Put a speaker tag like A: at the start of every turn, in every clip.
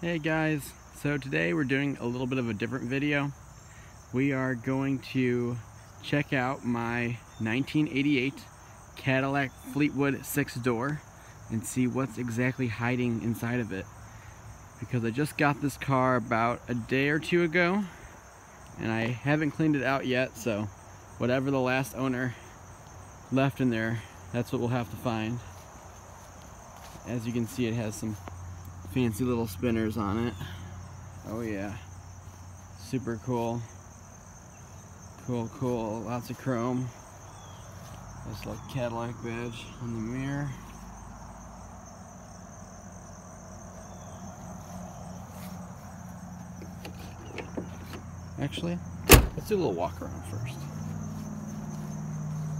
A: Hey guys, so today we're doing a little bit of a different video. We are going to check out my 1988 Cadillac Fleetwood 6-door and see what's exactly hiding inside of it. Because I just got this car about a day or two ago and I haven't cleaned it out yet so whatever the last owner left in there that's what we'll have to find. As you can see it has some fancy little spinners on it. Oh yeah. Super cool. Cool, cool. Lots of chrome. This like Cadillac badge on the mirror. Actually, let's do a little walk around first.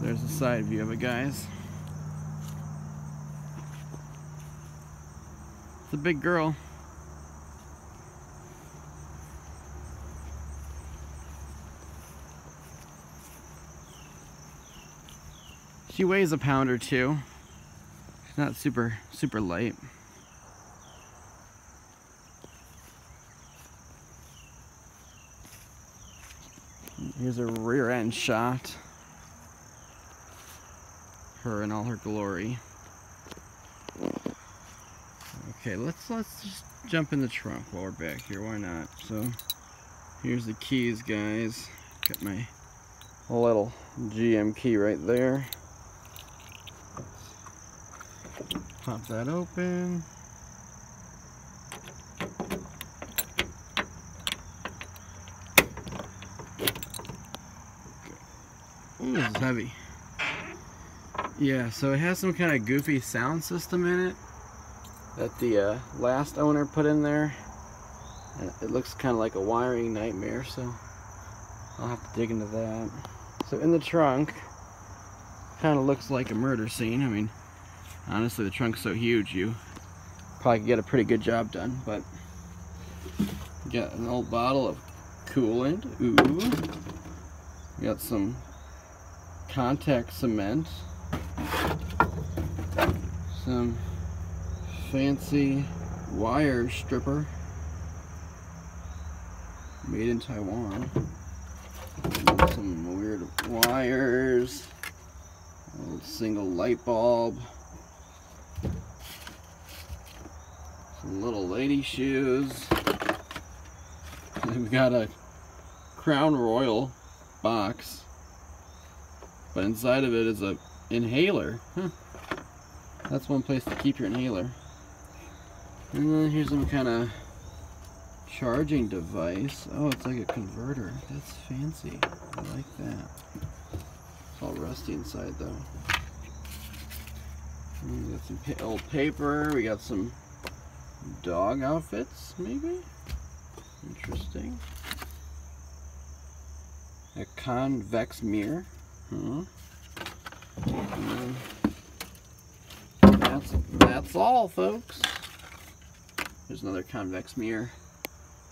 A: There's a side view of it, guys. It's a big girl. She weighs a pound or two. She's not super, super light. Here's a rear end shot. Her in all her glory. Okay, let's let's just jump in the trunk while we're back here. Why not? So here's the keys, guys. Got my little GM key right there. Pop that open. Ooh, this is heavy. Yeah, so it has some kind of goofy sound system in it that the uh, last owner put in there. And it looks kind of like a wiring nightmare, so I'll have to dig into that. So in the trunk, kind of looks like a murder scene. I mean, honestly, the trunk's so huge, you probably get a pretty good job done, but got an old bottle of coolant. Ooh. Got some contact cement. Some fancy wire stripper made in Taiwan. Some weird wires, a single light bulb, some little lady shoes. We've got a Crown Royal box, but inside of it is a inhaler. Huh. That's one place to keep your inhaler. And then here's some kind of charging device. Oh, it's like a converter. That's fancy. I like that. It's all rusty inside though. And we got some pa old paper. We got some dog outfits, maybe? Interesting. A convex mirror. Huh. that's that's all, folks. There's another convex mirror.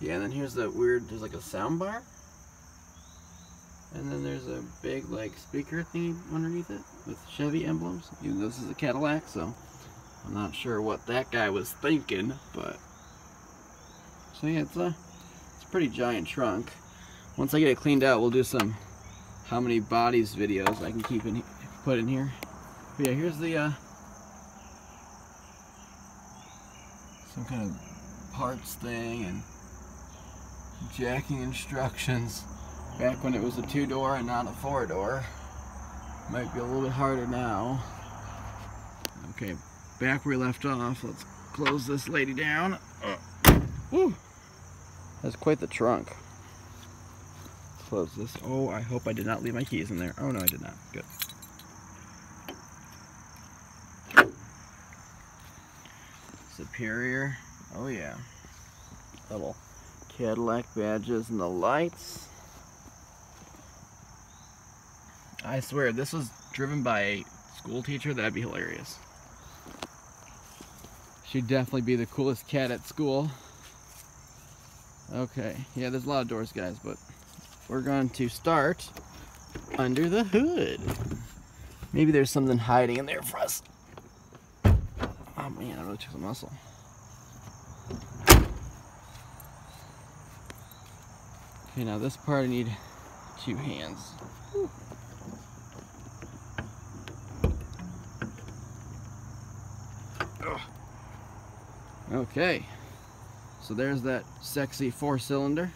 A: Yeah, and then here's the weird, there's like a sound bar. And then there's a big like speaker thing underneath it with Chevy emblems. Even though this is a Cadillac, so I'm not sure what that guy was thinking, but so yeah, it's a it's a pretty giant trunk. Once I get it cleaned out, we'll do some how many bodies videos I can keep in put in here. But yeah, here's the uh, some kind of parts thing and jacking instructions. Back when it was a two-door and not a four-door. Might be a little bit harder now. Okay back where we left off. Let's close this lady down. Uh, woo. that's quite the trunk. Let's close this. Oh I hope I did not leave my keys in there. Oh no I did not. Good Superior. Oh yeah. Little Cadillac badges and the lights. I swear, this was driven by a school teacher, that'd be hilarious. She'd definitely be the coolest cat at school. Okay, yeah, there's a lot of doors, guys, but we're going to start under the hood. Maybe there's something hiding in there for us. Oh man, I really took the muscle. Okay, now this part I need two hands. Okay, so there's that sexy four cylinder.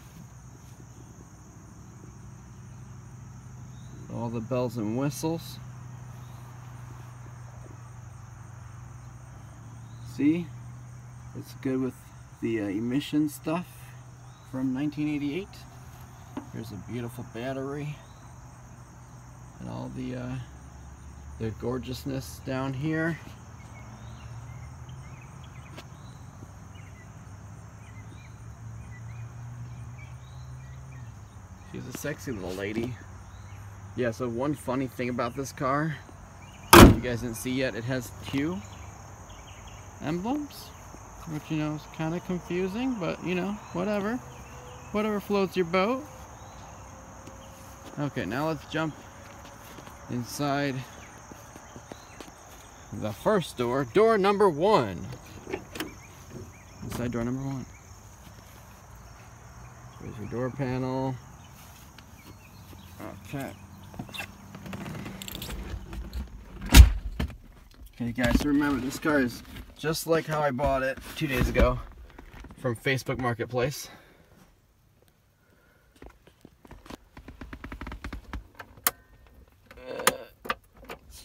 A: All the bells and whistles. See, it's good with the uh, emission stuff from 1988. Here's a beautiful battery and all the uh, the gorgeousness down here. She's a sexy little lady. Yeah, so one funny thing about this car, you guys didn't see yet, it has two emblems, which, you know, is kind of confusing, but, you know, whatever. Whatever floats your boat. Okay, now let's jump inside the first door, door number one. Inside door number one. There's your door panel. Okay. Okay guys, remember this car is just like how I bought it two days ago from Facebook Marketplace.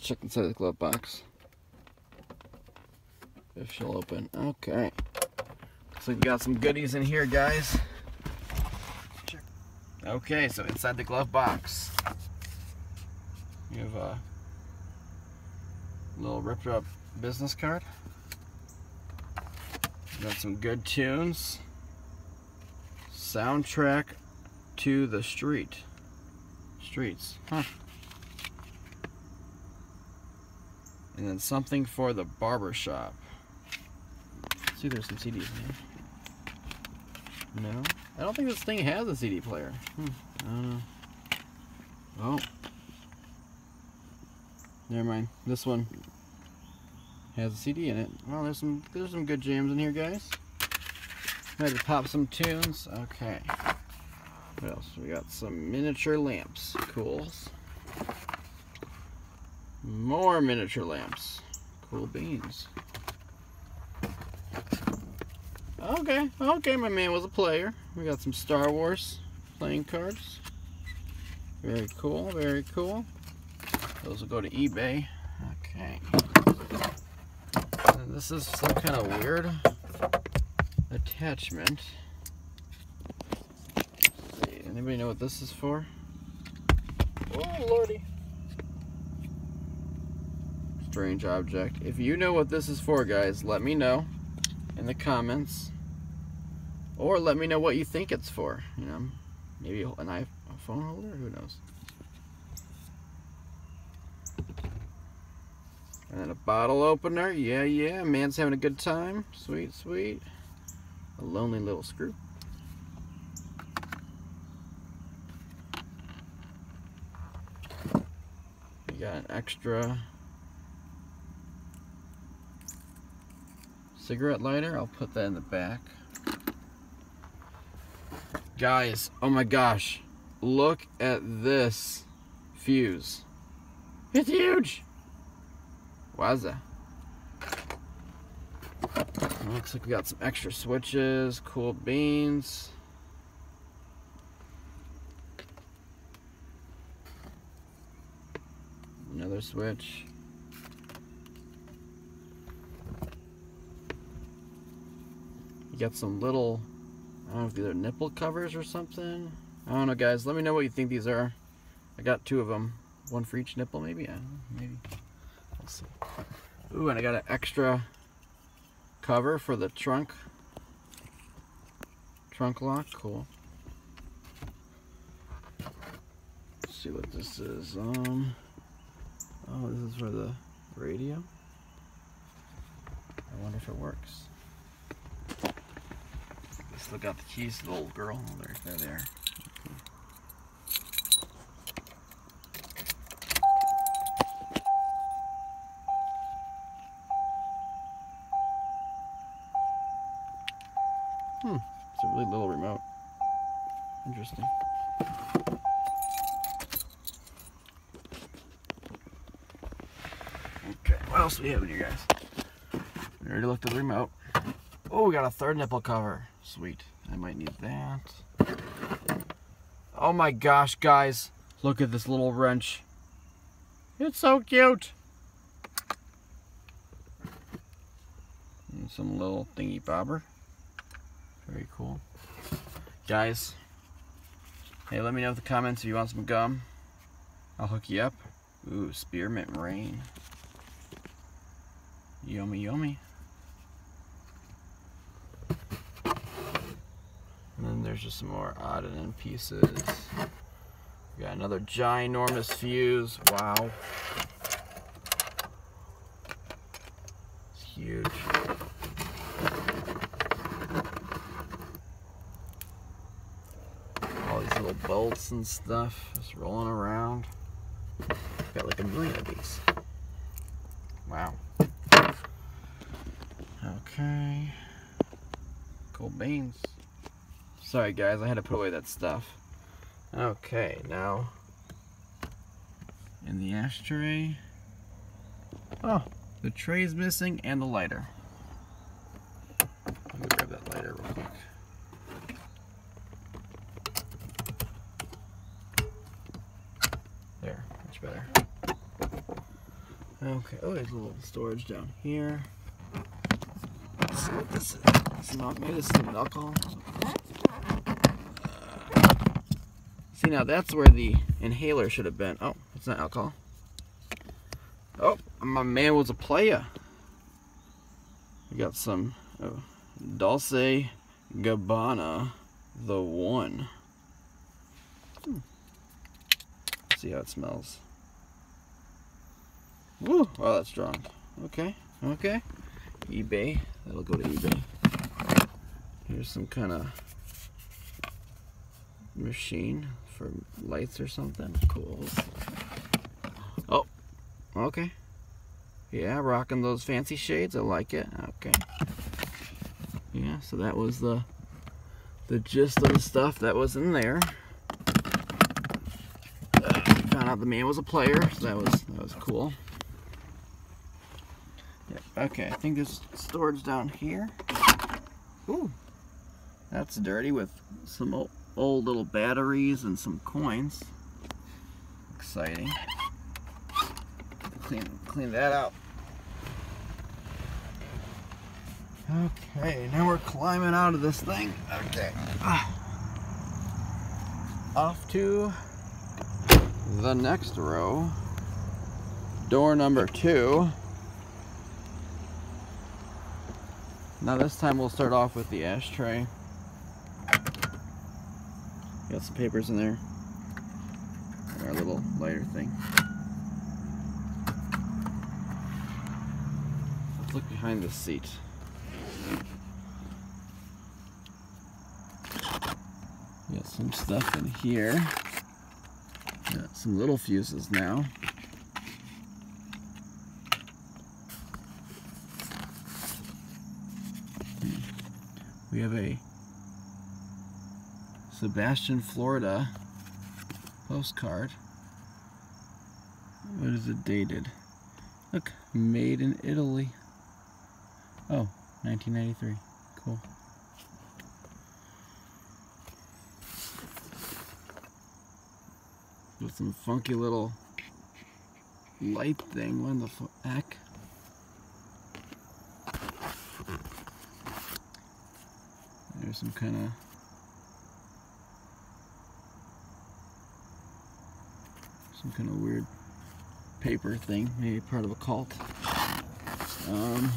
A: Check inside the glove box. If she'll open. Okay. Looks like we got some goodies in here, guys. Okay, so inside the glove box, you have a little ripped up business card. Got some good tunes. Soundtrack to the street. Streets. Huh. And then something for the barber shop. See, there's some CDs in here. No? I don't think this thing has a CD player. Hmm, I don't know. Oh. Never mind. This one has a CD in it. Well, there's some there's some good jams in here, guys. Had to pop some tunes. Okay. What else? We got some miniature lamps. Cools. More miniature lamps. Cool beans. Okay, okay, my man was a player. We got some Star Wars playing cards. Very cool, very cool. Those will go to eBay. Okay. And this is some kind of weird attachment. Anybody know what this is for? Oh, lordy. Strange object. If you know what this is for, guys, let me know in the comments. Or let me know what you think it's for. You know, maybe an iPhone holder? Who knows? And then a bottle opener. Yeah, yeah. Man's having a good time. Sweet, sweet. A lonely little screw. We got an extra cigarette lighter. I'll put that in the back. Guys, oh my gosh. Look at this fuse. It's huge. Wowza. Looks like we got some extra switches, cool beans. Another switch. You got some little I don't know if these are nipple covers or something. I don't know, guys. Let me know what you think these are. I got two of them. One for each nipple, maybe? I know. Maybe. See. Ooh, and I got an extra cover for the trunk. Trunk lock. Cool. Let's see what this is. Um. Oh, this is for the radio. I wonder if it works. Still got the keys to the old girl. Oh, they're, they're there. Hmm, it's a really little remote. interesting. Okay, what else do we have in here, guys? We already looked at the remote. Oh, we got a third nipple cover. Sweet. I might need that. Oh my gosh, guys. Look at this little wrench. It's so cute. And some little thingy bobber. Very cool. Guys, hey, let me know in the comments if you want some gum. I'll hook you up. Ooh, spearmint rain. Yummy, yummy. And then there's just some more odd and end pieces. We got another ginormous fuse. Wow. It's huge. All these little bolts and stuff just rolling around. Got like a million of these. Wow. Okay. Cool beans. Sorry guys, I had to put away that stuff. Okay, now in the ashtray. Oh, the tray's missing and the lighter. Let me grab that lighter real quick. There, much better. Okay, oh, there's a little storage down here. Let's see what this is. Some, maybe this is some alcohol. See now that's where the inhaler should have been. Oh, it's not alcohol. Oh, my man was a player. We got some oh, Dolce Gabbana, the one. Hmm. see how it smells. Woo! Oh, that's strong. Okay, okay. eBay. That'll go to eBay. Here's some kind of machine for lights or something. Cool. Oh, okay. Yeah, rocking those fancy shades. I like it. Okay. Yeah, so that was the the gist of the stuff that was in there. Uh, found out the man was a player, so that was that was cool. Yep. Okay, I think there's storage down here. Ooh, that's dirty with some old old little batteries and some coins. Exciting. Clean, clean that out. Okay, now we're climbing out of this thing. Okay. Ah. Off to the next row. Door number two. Now this time we'll start off with the ashtray. Got some papers in there. And our little lighter thing. Let's look behind the seat. Got some stuff in here. Got some little fuses now. Hmm. We have a Sebastian, Florida postcard. What is it dated? Look, made in Italy. Oh, 1993. Cool. With some funky little light thing. What in the heck? There's some kind of some kind of weird paper thing, maybe part of a cult. Um,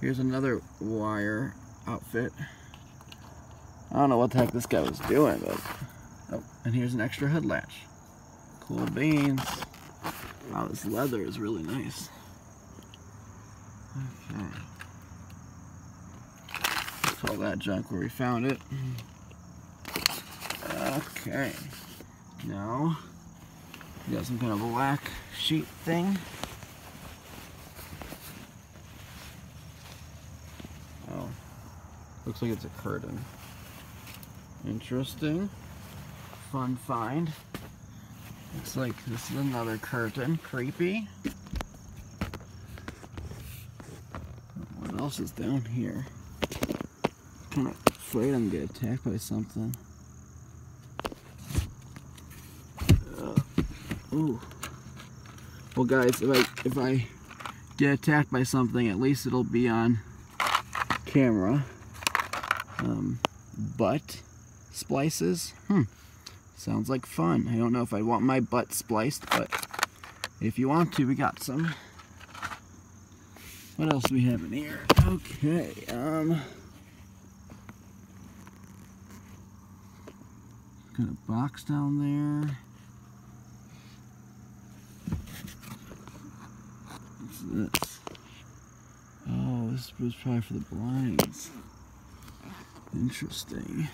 A: here's another wire outfit. I don't know what the heck this guy was doing, but oh, and here's an extra hood latch. Cool beans. Wow, this leather is really nice. Okay. Let's call that junk where we found it. Okay. Now, got some kind of a black sheet thing. Oh, looks like it's a curtain. Interesting. fun find. Looks like this is another curtain. Creepy. What else is down here? Kind of afraid I'm gonna get attacked by something. Ooh. Well, guys, if I if I get attacked by something, at least it'll be on camera. Um, butt splices. Hmm. Sounds like fun. I don't know if I want my butt spliced, but if you want to, we got some. What else do we have in here? Okay, um... Got a box down there. This? Oh, this was probably for the blinds. Interesting.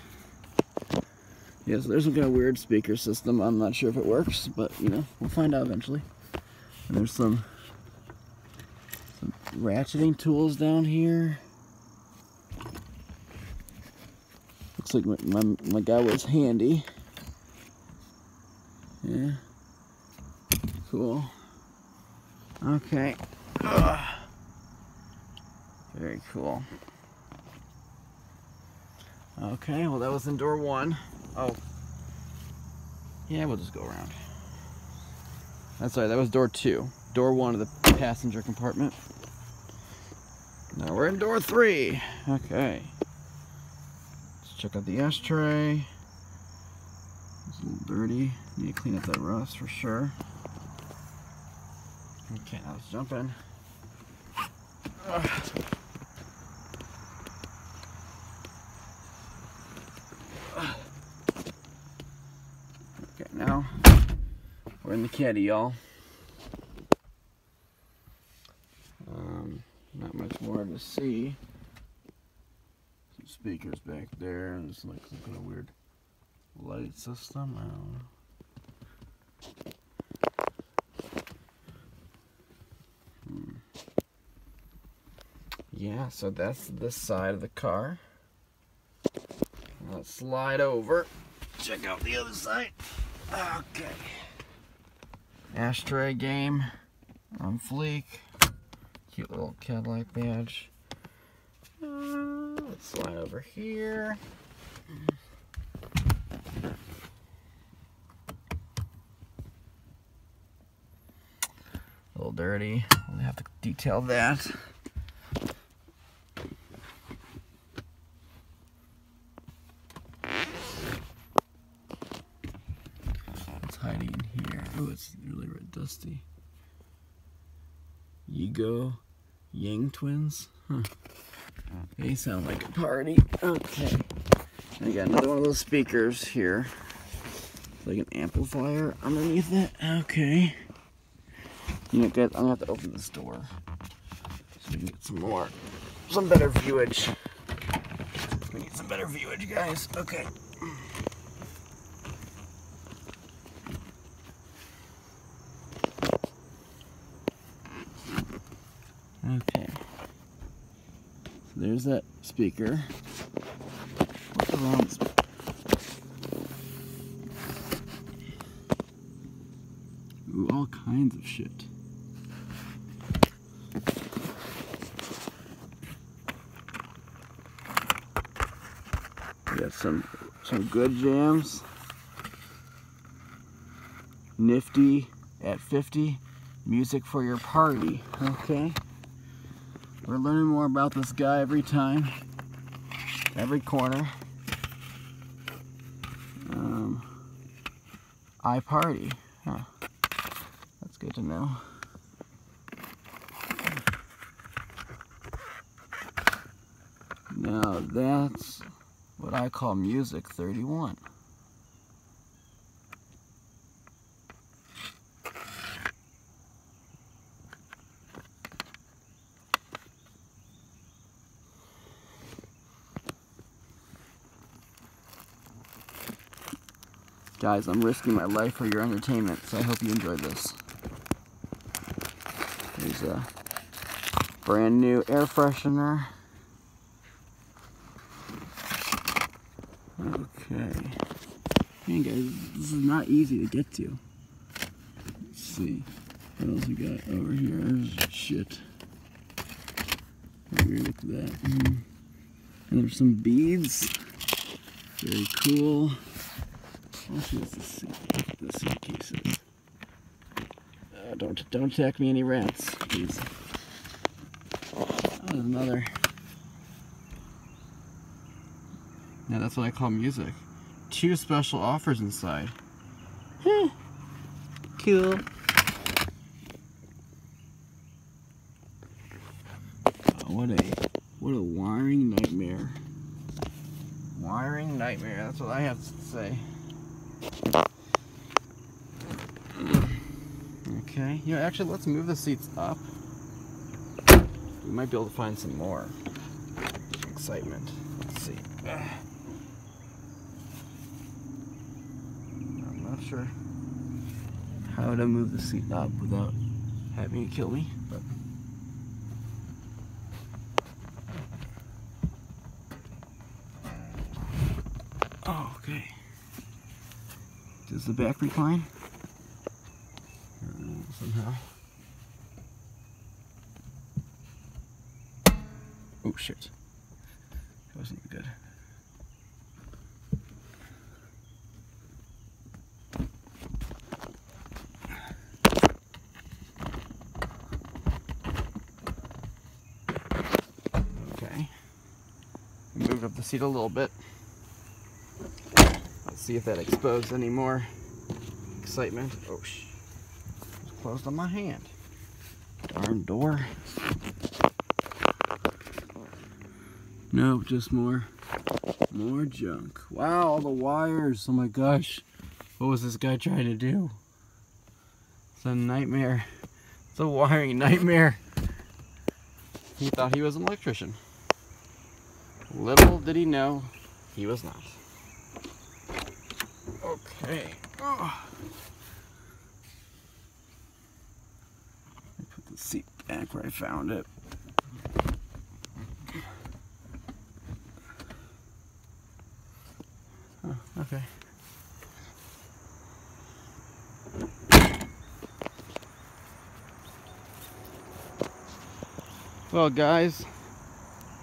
A: Yeah, so there's some kind of weird speaker system. I'm not sure if it works, but you know, we'll find out eventually. And there's some, some ratcheting tools down here. Looks like my, my, my guy was handy. Yeah. Cool. Okay. Ugh. Very cool. Okay, well that was in door one. Oh. Yeah, we'll just go around. That's right, that was door two. Door one of the passenger compartment. Now we're in door three. Okay. Let's check out the ashtray. It's a little dirty. Need to clean up that rust for sure. Okay, now let's jump in. Ugh. now. We're in the caddy, y'all. Um, not much more to see. Some speakers back there, and it's like some kind of weird light system. I don't know. Hmm. Yeah, so that's this side of the car. Let's slide over. Check out the other side. Okay. Ashtray game on fleek. Cute little Cadillac badge. Uh, let's slide over here. A little dirty. We'll have to detail that. Hiding in here. Oh, it's really red dusty. Ying Yang twins? Huh. They sound like a party. Okay. I got another one of those speakers here. It's like an amplifier underneath it. Okay. You know, guys, I'm gonna have to open this door so we can get some more, some better viewage. We need some better viewage, guys. Okay. So there's that speaker. Ooh, all kinds of shit. We got some some good jams. Nifty at 50. Music for your party. Okay. We're learning more about this guy every time, every corner. Um, I party. Huh. That's good to know. Now that's what I call Music 31. Guys, I'm risking my life for your entertainment, so I hope you enjoyed this. There's a brand new air freshener. Okay. Man, guys, this is not easy to get to. Let's see. What else we got over here? There's shit. Over here, look at that. Mm. And there's some beads. Very cool. Also, let's see what the suitcase is. Uh, don't don't attack me any rats, please. Oh, there's another. Now that's what I call music. Two special offers inside. cool. Oh, what a what a wiring nightmare. Wiring nightmare, that's what I have to say. Okay, you know, actually, let's move the seats up. We might be able to find some more excitement. Let's see. I'm not sure how to move the seat up without having it kill me, but. Oh, okay. Does the back recline? Somehow. Oh shit. That wasn't good. Okay. Moved up the seat a little bit. See if that exposed any more excitement. Oh, sh! It's closed on my hand. Darn door. Nope, just more, more junk. Wow, all the wires. Oh my gosh. What was this guy trying to do? It's a nightmare. It's a wiring nightmare. He thought he was an electrician. Little did he know, he was not. Okay. Oh. Put the seat back where I found it. Oh, okay. Well guys,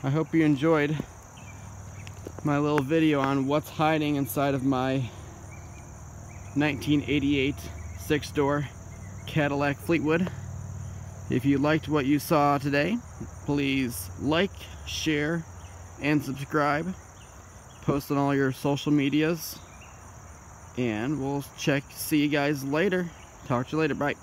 A: I hope you enjoyed my little video on what's hiding inside of my 1988 six-door Cadillac Fleetwood. If you liked what you saw today, please like, share, and subscribe. Post on all your social medias. And we'll check, see you guys later. Talk to you later. Bye.